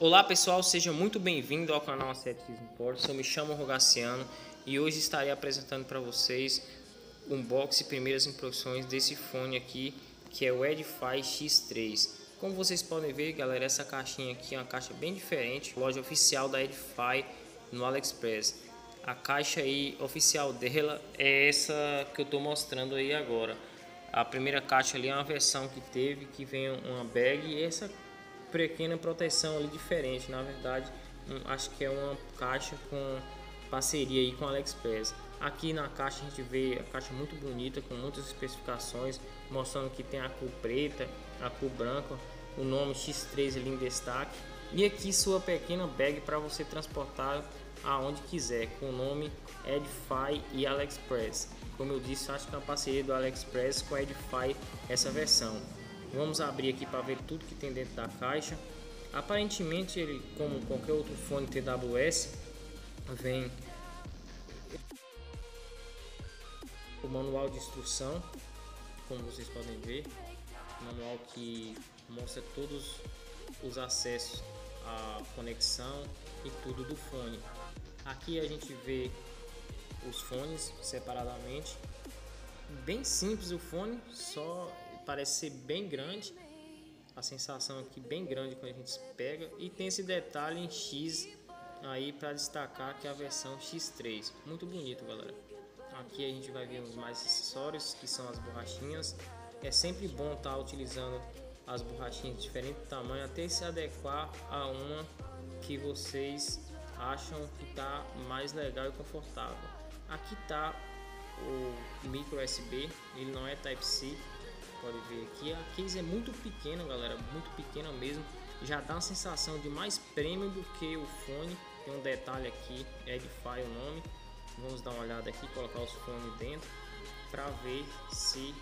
Olá pessoal, seja muito bem-vindo ao canal Ascetismo Portos. Eu me chamo Rogaciano e hoje estarei apresentando para vocês um unboxing e primeiras impressões desse fone aqui que é o Edify X3. Como vocês podem ver, galera, essa caixinha aqui é uma caixa bem diferente, loja oficial da Edify no AliExpress. A caixa aí oficial dela é essa que eu estou mostrando aí agora. A primeira caixa ali é uma versão que teve que vem uma bag e essa pequena proteção ali diferente. Na verdade, um, acho que é uma caixa com parceria aí com a AliExpress. Aqui na caixa a gente vê a caixa muito bonita, com muitas especificações, mostrando que tem a cor preta, a cor branca, o nome X3 ali em destaque. E aqui sua pequena bag para você transportar aonde quiser, com o nome Edify e AliExpress. Como eu disse, acho que é uma parceria do AliExpress com a Edify essa versão. Vamos abrir aqui para ver tudo que tem dentro da caixa. Aparentemente ele, como qualquer outro fone TWS, vem o manual de instrução, como vocês podem ver, manual que mostra todos os acessos à conexão e tudo do fone. Aqui a gente vê os fones separadamente, bem simples o fone, só parece ser bem grande. A sensação aqui bem grande quando a gente pega e tem esse detalhe em X aí para destacar que é a versão X3. Muito bonito, galera. Aqui a gente vai ver os mais acessórios, que são as borrachinhas. É sempre bom estar tá utilizando as borrachinhas de diferente tamanho até se adequar a uma que vocês acham que está mais legal e confortável. Aqui está o micro USB, ele não é Type-C, pode ver aqui. A case é muito pequena, galera, muito pequena mesmo. Já dá uma sensação de mais prêmio do que o fone. Tem um detalhe aqui, Edify o nome. Vamos dar uma olhada aqui, colocar os fones dentro para ver se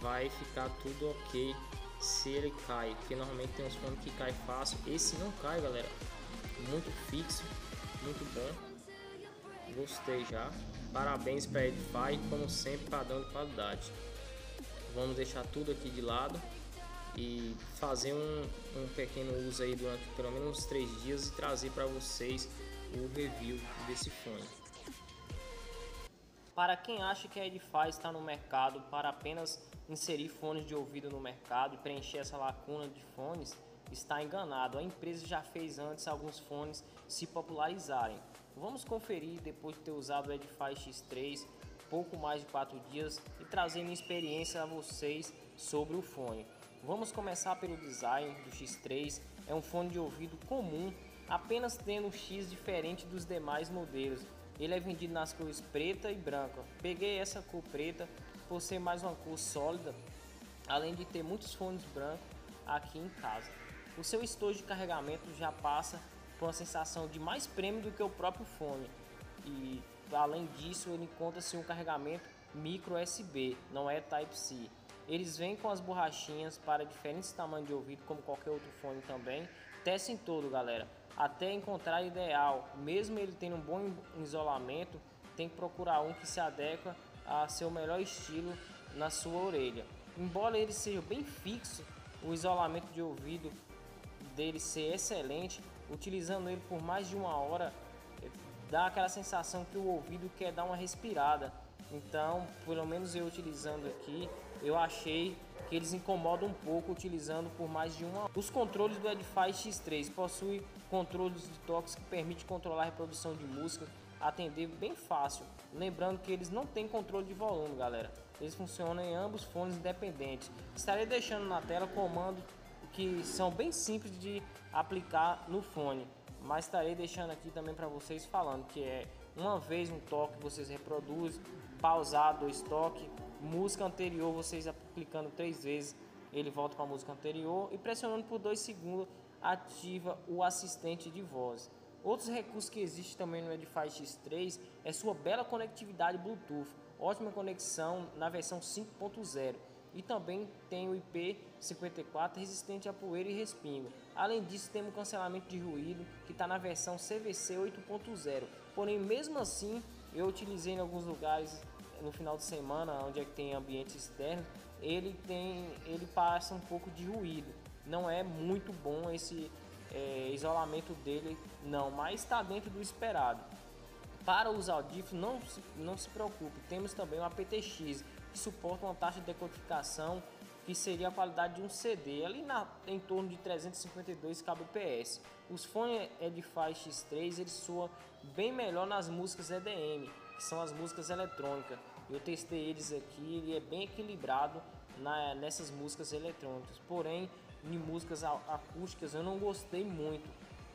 vai ficar tudo ok se ele cai, porque normalmente tem uns fones que cai fácil. Esse não cai, galera. Muito fixo, muito bom. Gostei já. Parabéns para Edify, como sempre, padrão de qualidade vamos deixar tudo aqui de lado e fazer um, um pequeno uso aí durante pelo menos uns três dias e trazer para vocês o review desse fone. Para quem acha que a Edify está no mercado para apenas inserir fones de ouvido no mercado e preencher essa lacuna de fones, está enganado. A empresa já fez antes alguns fones se popularizarem. Vamos conferir depois de ter usado o Edify X3 pouco mais de 4 dias e trazer minha experiência a vocês sobre o fone. Vamos começar pelo design do X3, é um fone de ouvido comum, apenas tendo um X diferente dos demais modelos. Ele é vendido nas cores preta e branca. Peguei essa cor preta por ser mais uma cor sólida, além de ter muitos fones brancos aqui em casa. O seu estojo de carregamento já passa por uma sensação de mais prêmio do que o próprio fone e além disso ele encontra-se um carregamento micro USB, não é Type-C. Eles vêm com as borrachinhas para diferentes tamanhos de ouvido, como qualquer outro fone também. Testem todo, galera, até encontrar ideal. Mesmo ele tendo um bom isolamento, tem que procurar um que se adequa a seu melhor estilo na sua orelha. Embora ele seja bem fixo, o isolamento de ouvido dele ser excelente, utilizando ele por mais de uma hora dá aquela sensação que o ouvido quer dar uma respirada. Então, pelo menos eu utilizando aqui, eu achei que eles incomodam um pouco utilizando por mais de uma. Os controles do Edify X3 possuem controles de toques que permite controlar a reprodução de música, atender bem fácil. Lembrando que eles não têm controle de volume, galera. Eles funcionam em ambos fones independentes. Estarei deixando na tela comandos que são bem simples de aplicar no fone mas estarei deixando aqui também para vocês falando que é uma vez um toque vocês reproduzem, pausar dois toques, música anterior vocês aplicando três vezes ele volta para a música anterior e pressionando por dois segundos ativa o assistente de voz. Outros recursos que existem também no Edify X3 é sua bela conectividade Bluetooth, ótima conexão na versão 5.0 e também tem o IP54 resistente a poeira e respingo. Além disso, temos cancelamento de ruído que está na versão CVC 8.0. Porém, mesmo assim, eu utilizei em alguns lugares no final de semana, onde é que tem ambiente externo, ele tem, ele passa um pouco de ruído. Não é muito bom esse é, isolamento dele não, mas está dentro do esperado. Para os audífonos, não se, não se preocupe, temos também o aptX, suporta uma taxa de decodificação que seria a qualidade de um CD, ali na, em torno de 352 kbps. Os fones Edify X3 ele soa bem melhor nas músicas EDM, que são as músicas eletrônicas. Eu testei eles aqui, ele é bem equilibrado na, nessas músicas eletrônicas. Porém, em músicas acústicas eu não gostei muito,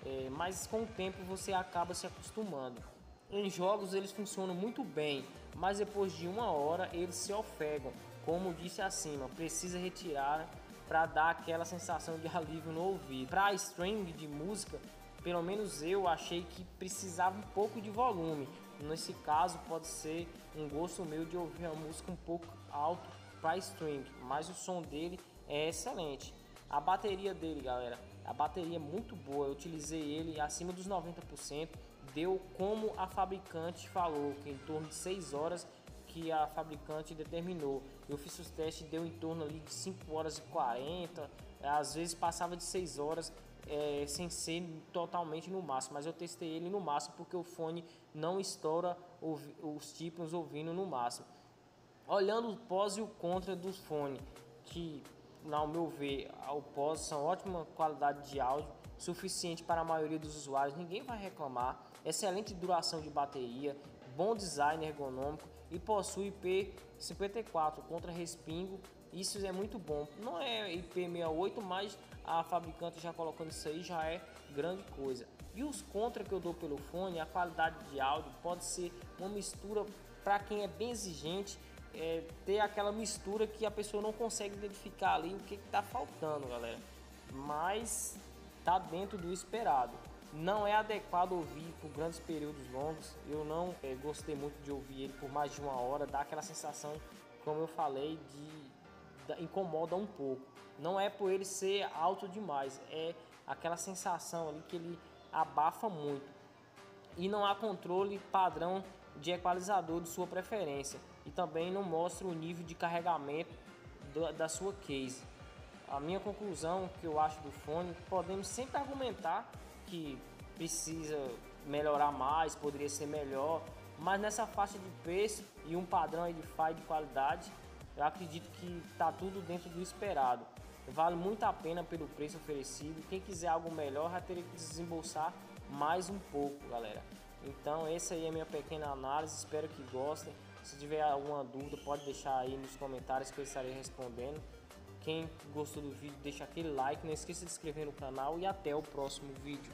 é, mas com o tempo você acaba se acostumando. Em jogos eles funcionam muito bem, mas depois de uma hora eles se ofegam, como disse acima, precisa retirar para dar aquela sensação de alívio no ouvido. Para streaming de música, pelo menos eu achei que precisava um pouco de volume. Nesse caso pode ser um gosto meu de ouvir a música um pouco alto para streaming, mas o som dele é excelente. A bateria dele, galera, a bateria é muito boa. Eu utilizei ele acima dos 90%. Deu como a fabricante falou, que em torno de 6 horas que a fabricante determinou. Eu fiz os testes deu em torno ali de 5 horas e 40, às vezes passava de 6 horas é, sem ser totalmente no máximo, mas eu testei ele no máximo porque o fone não estoura os tipos ouvindo no máximo. Olhando o pós e o contra do fone, que ao meu ver, o pós são ótima qualidade de áudio, suficiente para a maioria dos usuários, ninguém vai reclamar, excelente duração de bateria, bom design ergonômico e possui IP54 contra respingo, isso é muito bom. Não é IP68, mas a fabricante já colocando isso aí já é grande coisa. E os contra que eu dou pelo fone, a qualidade de áudio pode ser uma mistura para quem é bem exigente é, ter aquela mistura que a pessoa não consegue identificar ali o que está faltando, galera. Mas tá dentro do esperado. Não é adequado ouvir por grandes períodos longos. Eu não é, gostei muito de ouvir ele por mais de uma hora. Dá aquela sensação, como eu falei, de, incomoda um pouco. Não é por ele ser alto demais, é aquela sensação ali que ele abafa muito. E não há controle padrão de equalizador de sua preferência também não mostra o nível de carregamento da sua case. A minha conclusão que eu acho do fone, podemos sempre argumentar que precisa melhorar mais, poderia ser melhor, mas nessa faixa de preço e um padrão Edify de qualidade, eu acredito que está tudo dentro do esperado. Vale muito a pena pelo preço oferecido. Quem quiser algo melhor vai ter que desembolsar mais um pouco, galera. Então, essa aí é a minha pequena análise. Espero que gostem. Se tiver alguma dúvida, pode deixar aí nos comentários que eu estarei respondendo. Quem gostou do vídeo, deixa aquele like, não esqueça de se inscrever no canal e até o próximo vídeo.